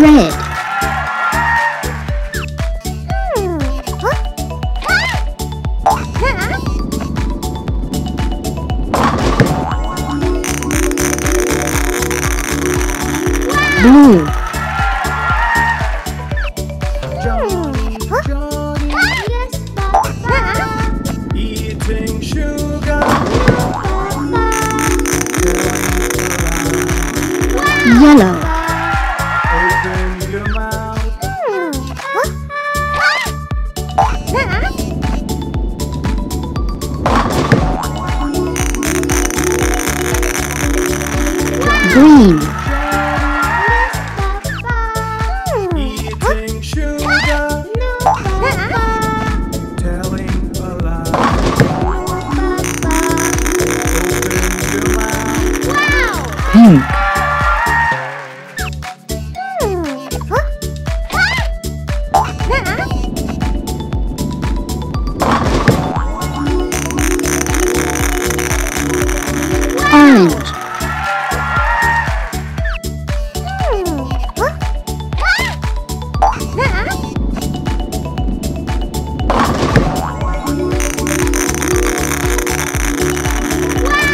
Red. blue. pink. Orange.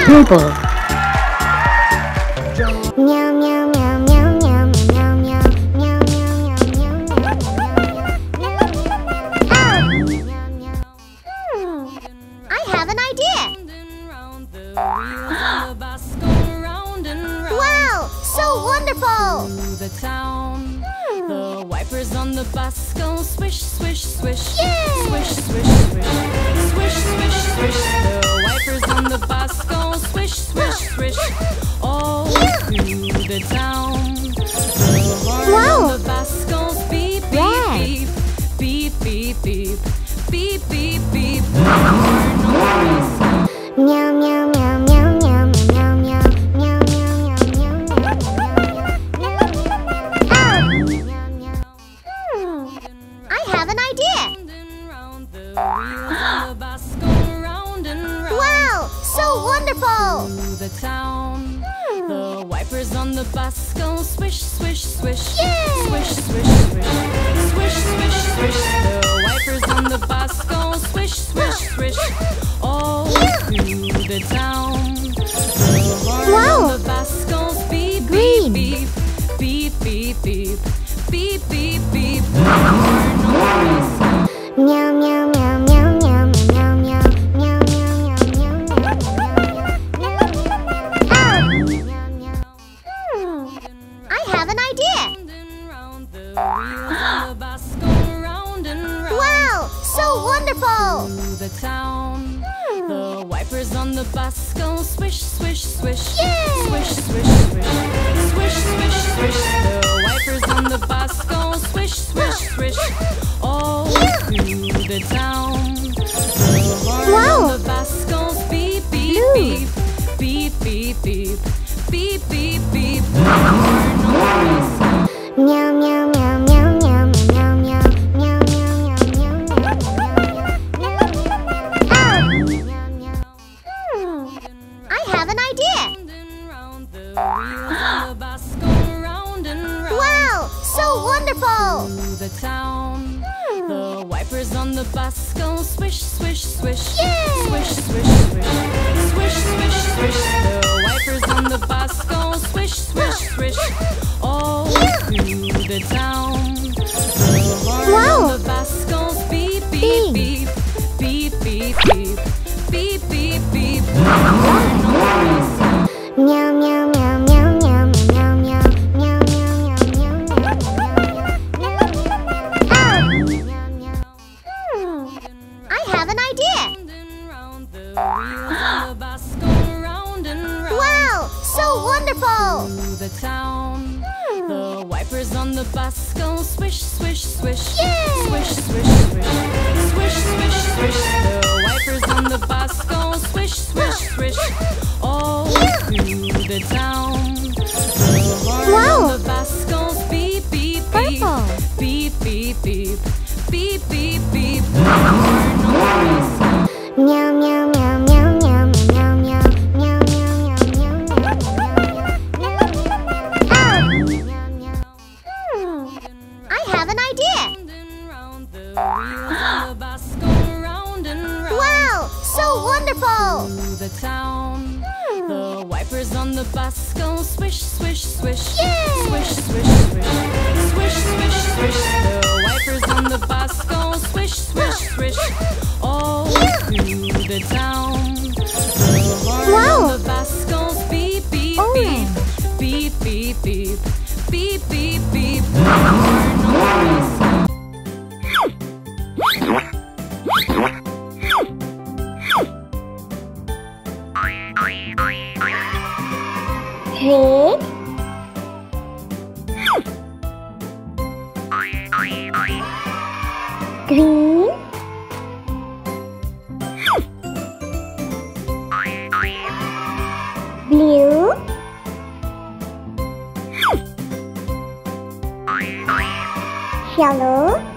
Purple. swish, swish. Yeah! Swish, swish. swish, swish, yeah! swish, swish. swish, swish, swish. Yeah! Swish, swish, swish. Swish, swish, swish. skull. Swish, swish, swish. Yeah. Swish, swish, swish. Swish, swish, swish. The wipers on the bus go Swish, swish, swish. All yeah. through the town. The horn wow. on the Bosco. Beep, beep, beep. Purple. Beep, beep, beep. Beep, beep, beep. beep. On the bus go swish, swish, swish. Yeah. Swish, swish, swish. Swish, swish, swish. The wipers on the bus go swish, swish, swish. All through the town. The horn Wow. on the bus goes beep, beep, Oh. beep. Beep, beep, beep. Beep, beep, beep. Blue. Yellow.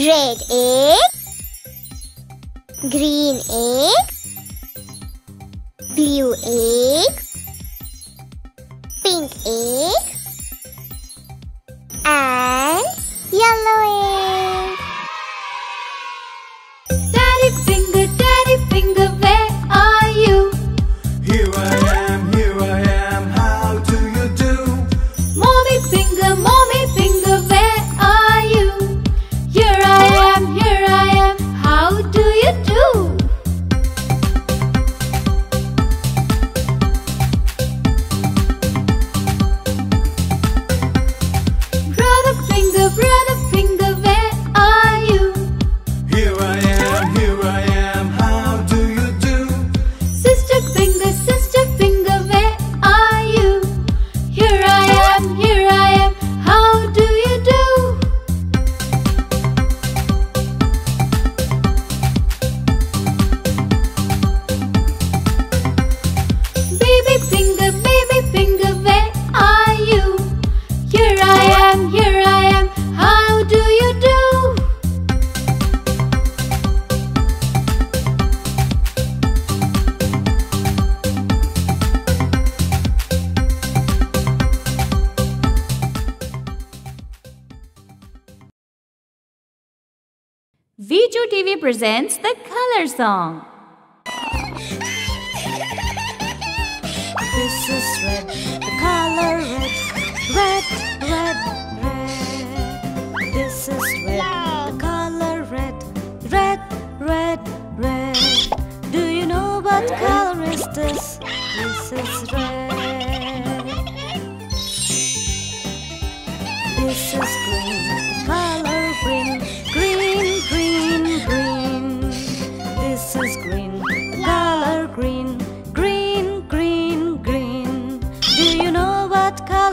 Red egg. Green egg. Blue egg. Pink egg. And yellow egg. V2 TV presents the Color Song. This is red, the color red, red, red, red. This is red, the color red, red, red, red. Do you know what color is this? This is red. This is green, the color green, green, green,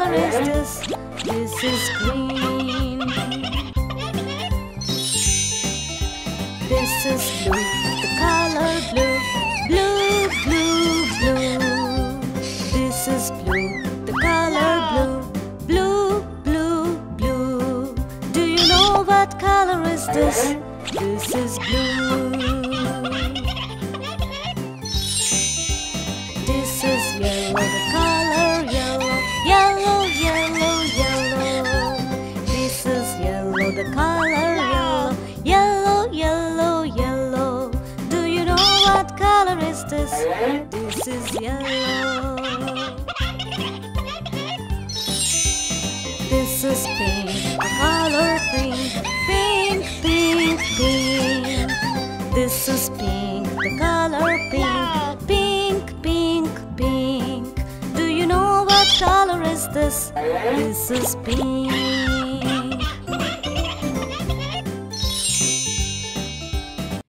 color is? This is green. This is blue, the color blue, blue, blue, blue. This is blue, the color blue, blue, blue, blue. Do you know what color is this? This is blue. This? This is yellow. This is pink, the color pink, pink, pink, pink. This is pink, the color pink, pink, pink, pink. Do you know what color is this? This is pink.